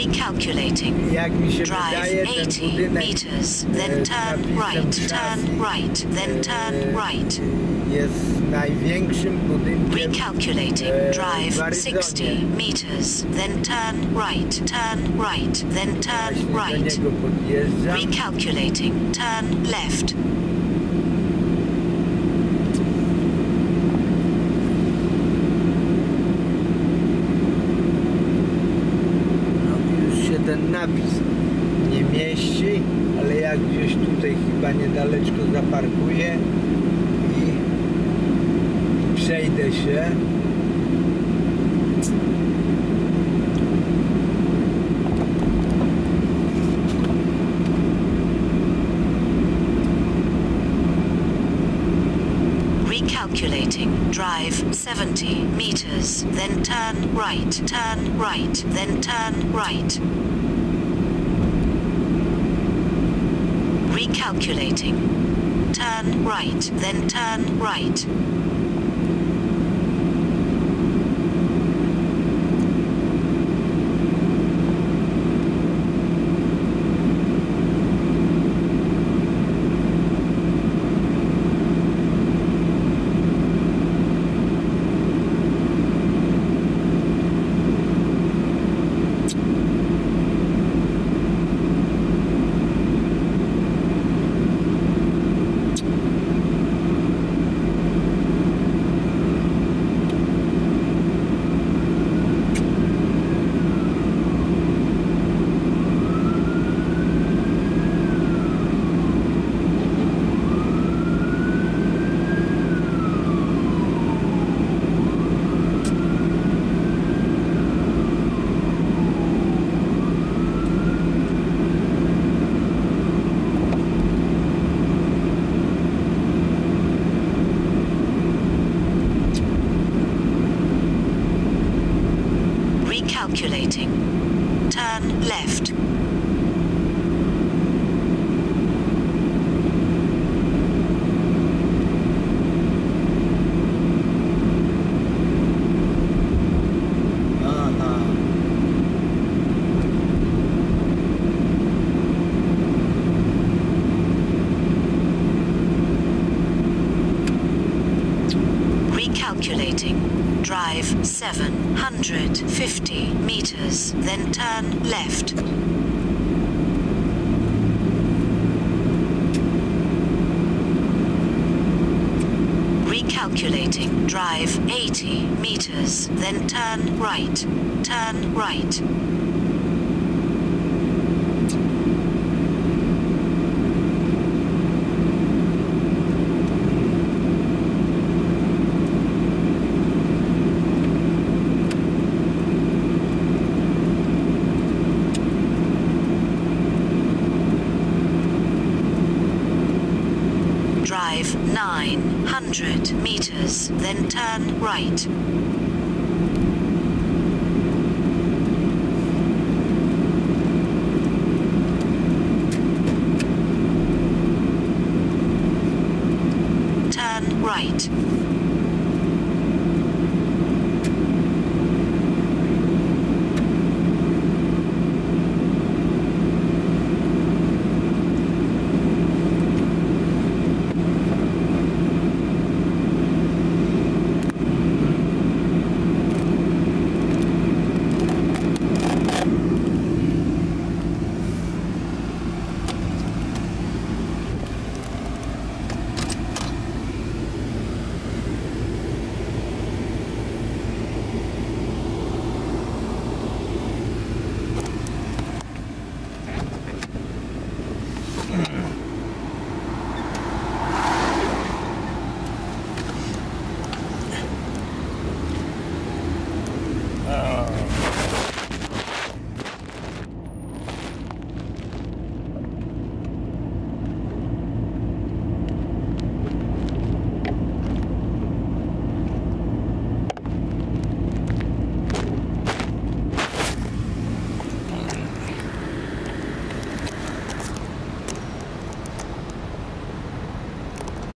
Recalculating. Jak mi się Drive 80 meters, e, then turn right, turn right, then e, turn right. Recalculating. e, Drive 60 meters, then turn right, turn right, then turn right. Recalculating. Turn left. Napis nie mieści, ale ja gdzieś tutaj chyba niedaleczko zaparkuję i, i przejdę się. Recalculating. Drive 70 meters, then turn right, turn right, then turn right. Recalculating. Turn right, then turn right. Recalculating. Turn left. Aha. Recalculating. Drive 750 meters, then turn left. Recalculating. Drive 80 meters, then turn right. Turn right. Drive 900 meters, then turn right.